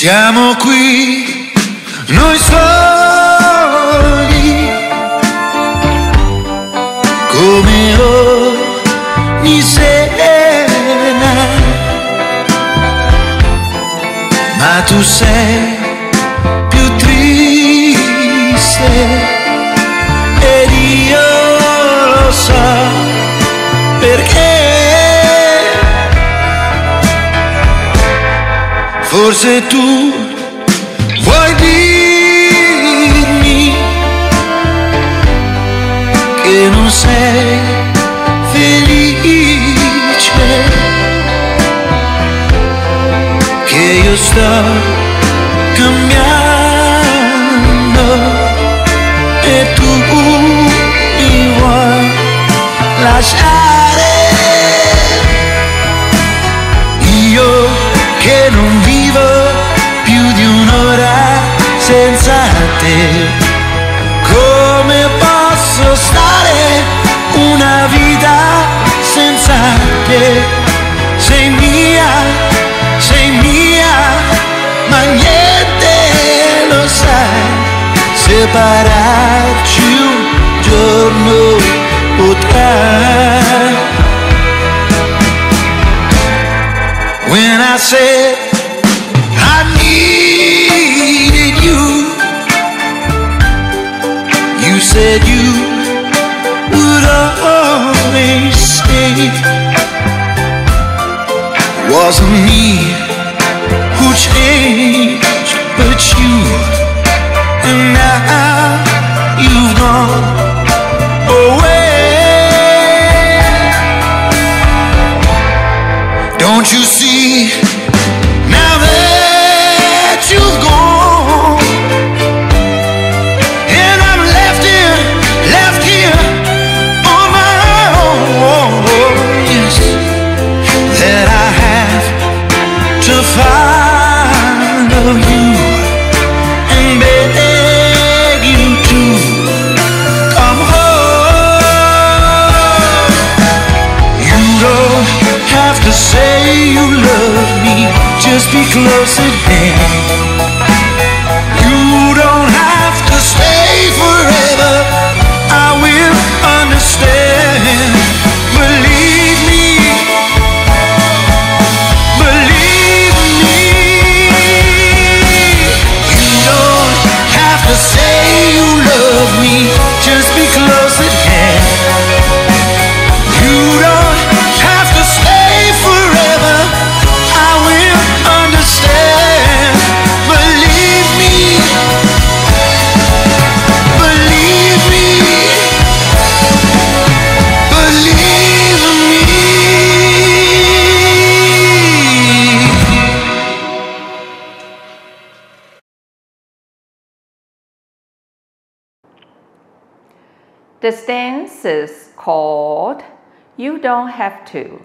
Siamo qui, noi soli, come ogni sera, ma tu sei più triste ed io lo so perché. Forse tu vuoi dirmi che non sei felice, che io sto Separarci un giorno potrà. when I said I needed you. You said you would always stay. Wasn't me You don't have to stay forever, I will understand. This dance is called You Don't Have To,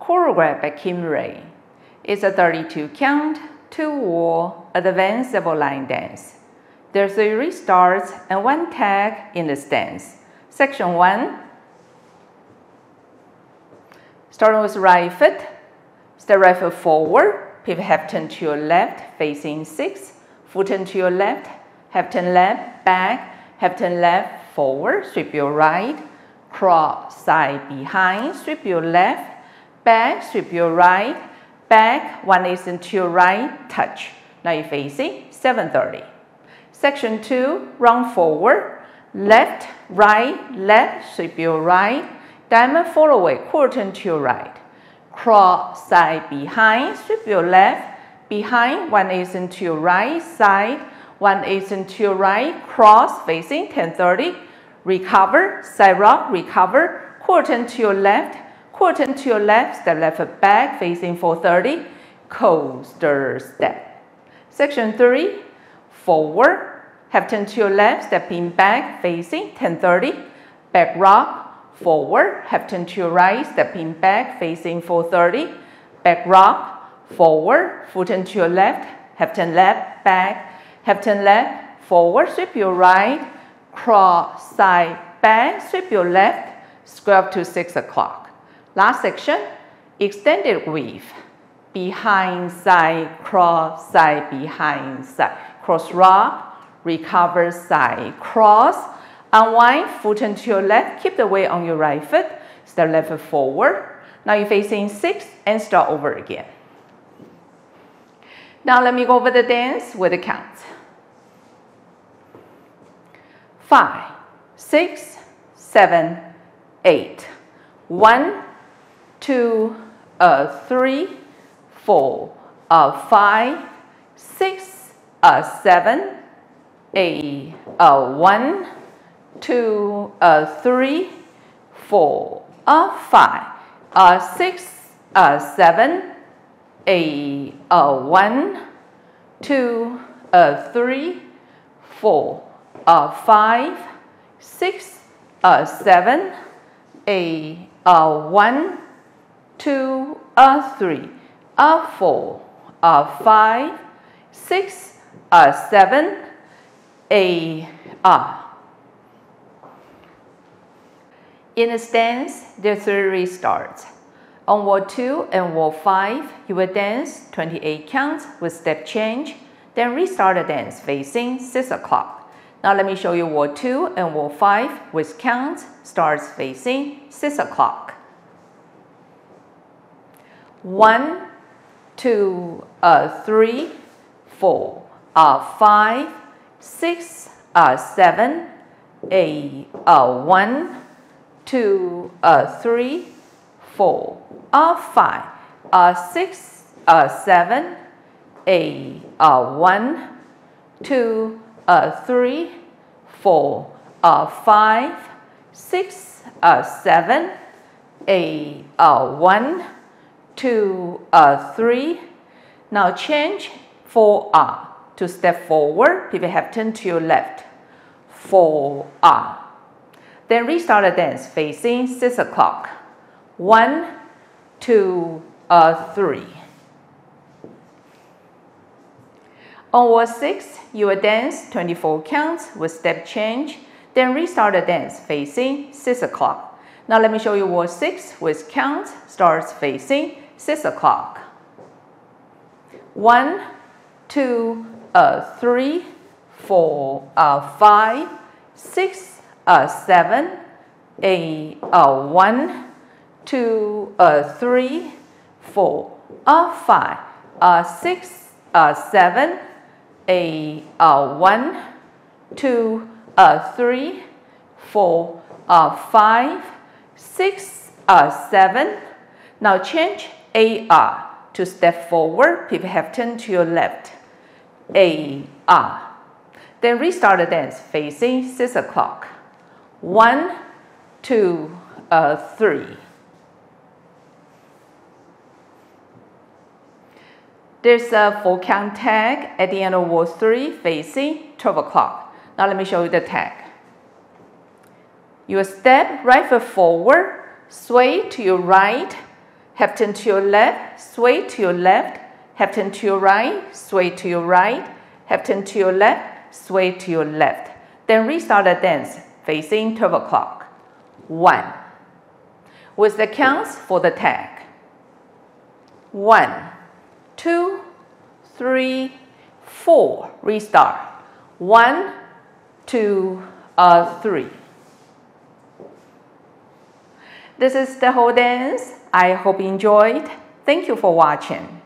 choreographed by Kim Ray. It's a 32 count, 2 wall, advanced double line dance. There's three restarts and one tag in this dance. Section 1, starting with right foot, step right foot forward, pivot half turn to your left, facing 6, foot turn to your left, half turn left, back, half turn left, forward, sweep your right, cross, side, behind, sweep your left, back, sweep your right, back, one is into your right, touch. Now you're facing 730. Section 2, run forward, left, right, left, sweep your right, diamond fall away, quarter turn to your right. Cross, side, behind, sweep your left, behind, one is into your right, side, one is into your right, cross, facing 1030, recover, side rock, recover, quarter to your left, quarter to your left, step left foot back, facing 430, coaster step. Section 3, forward, half turn to your left, stepping back, facing 1030, back rock, forward, half turn to your right, stepping back, facing 430, back rock, forward, foot turn to your left, half turn left, back, half turn left, forward, sweep your right, cross, side, back, sweep your left, square up to 6 o'clock. Last section, extended weave. behind side, cross side, behind side. Cross rock, recover side, cross. Unwind, foot turn to your left, keep the weight on your right foot. Step left foot forward. Now you're facing six and start over again. Now let me go over the dance with the counts. Five, six, seven, eight. One, two, uh, three, four, uh, five, six, uh, seven, eight, uh, one, two, uh, three, four, uh, five, uh, six, uh, seven, eight, uh, one, two, uh, three, four, uh, five, six, uh, seven, eight, uh, one, two, uh, three, uh, four, uh, five, six, uh, seven, eight, uh. In a stance, there are three restarts. On wall 2 and wall 5, you will dance 28 counts with step change, then restart the dance facing 6 o'clock. Now let me show you wall 2 and wall 5 with counts starts facing 6 o'clock. 1, 2, uh, 3, 4, uh, 5, 6, uh, 7, 8, uh, 1, 2, uh, 3, 4, a 5, a 6, a 7, 8, uh, 1, 2, a 3, 4, a 5, 6, a 7, 8, uh, 1, 2, a 3. Now change 4R to step forward, pivot half turn to your left. 4R. Then restart the dance facing 6 o'clock. 1, 2, uh, 3. On wall 6, you will dance 24 counts with step change, then restart the dance facing 6 o'clock. Now let me show you wall 6 with counts starts facing 6 o'clock. 1, 2, uh, 3, 4, uh, 5, 6, uh, 7, 8, uh, 1, 2, uh, 3, 4, uh, 5, uh, 6, uh, 7, 8, uh, 1, 2, uh, 3, 4, uh, 5, 6, uh, 7. Now change AR to step forward, pivot half turn to your left. AR. Then restart the dance facing 6 o'clock. 1, 2, uh, 3. There's a count tag at the end of wall 3 facing 12 o'clock. Now let me show you the tag. You step right foot forward, sway to your right, half turn to your left, sway to your left, half turn to your right, sway to your right, half turn to your left, sway to your left. Then restart the dance facing 12 o'clock. 1. With the counts for the tag. 1 two, three, four. Restart. One, two, uh, three. This is the whole dance. I hope you enjoyed. Thank you for watching.